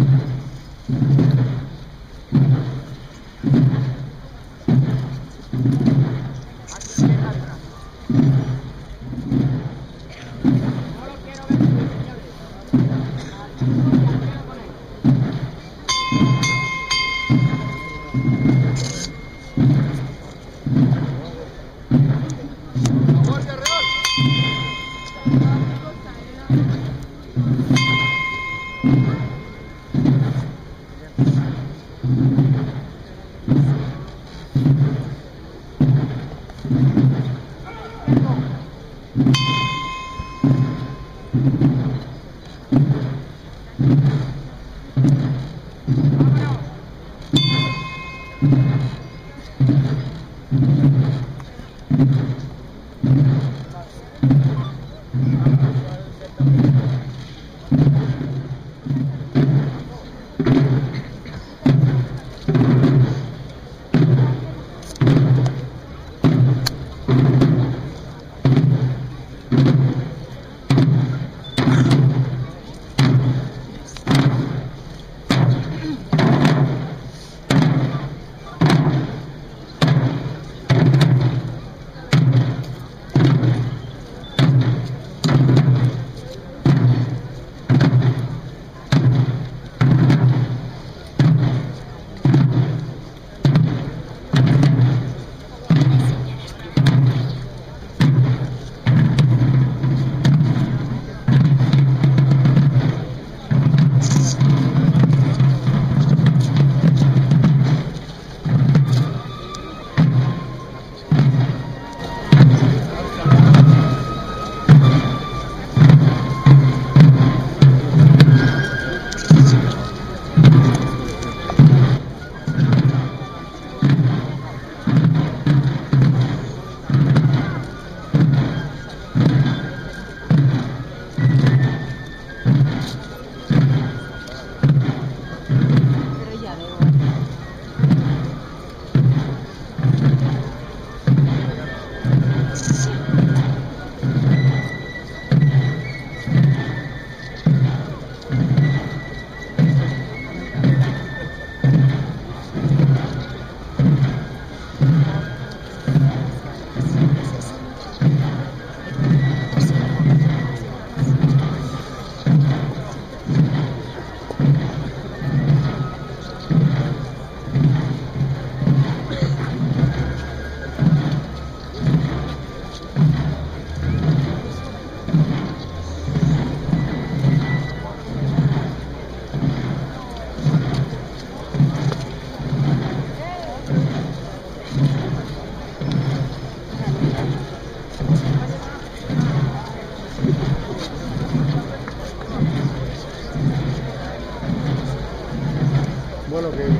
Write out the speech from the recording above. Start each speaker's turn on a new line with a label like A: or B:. A: Mm-hmm.
B: Bueno, que...